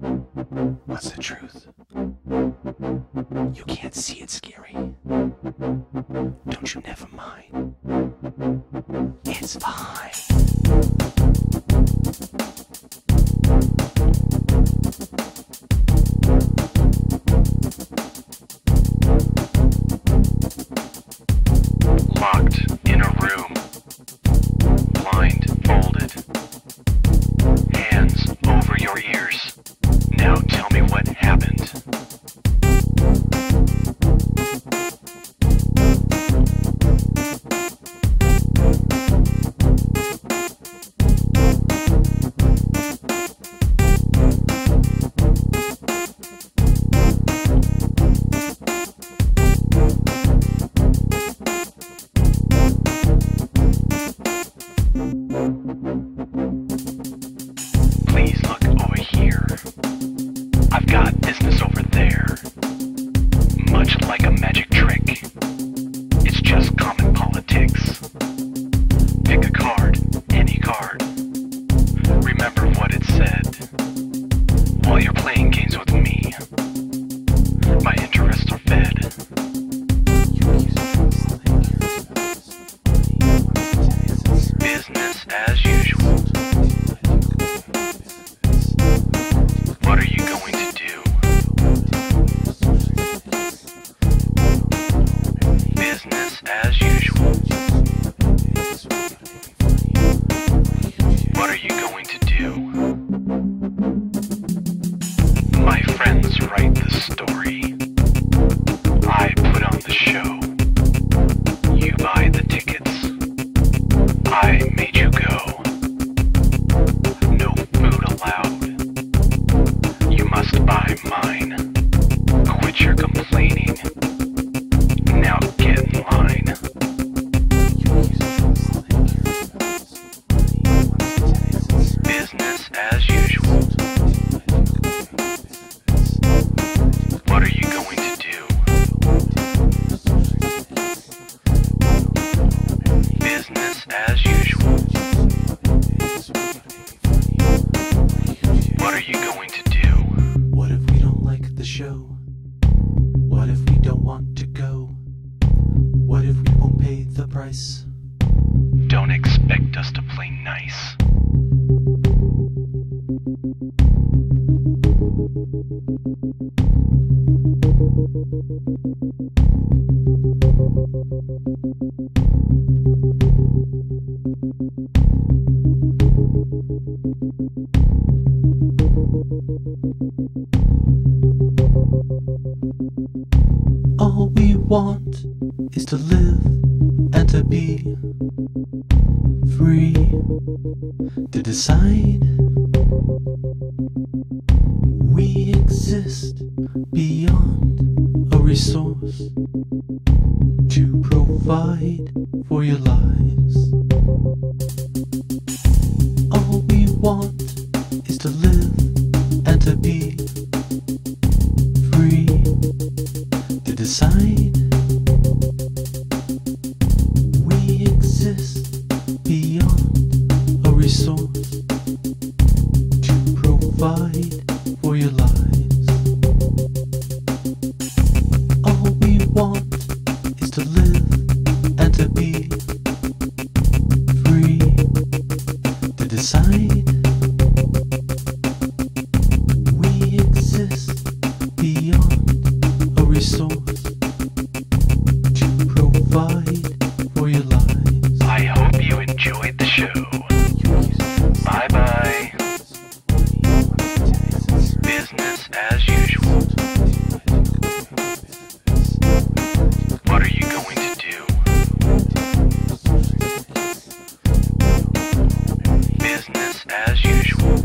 What's the truth? You can't see it, Scary. Don't you never mind. It's fine. business as usual. Mine. price? Don't expect us to play nice. All we want is to live and to be free to decide. We exist beyond a resource to provide for your life. Bye. 于是乎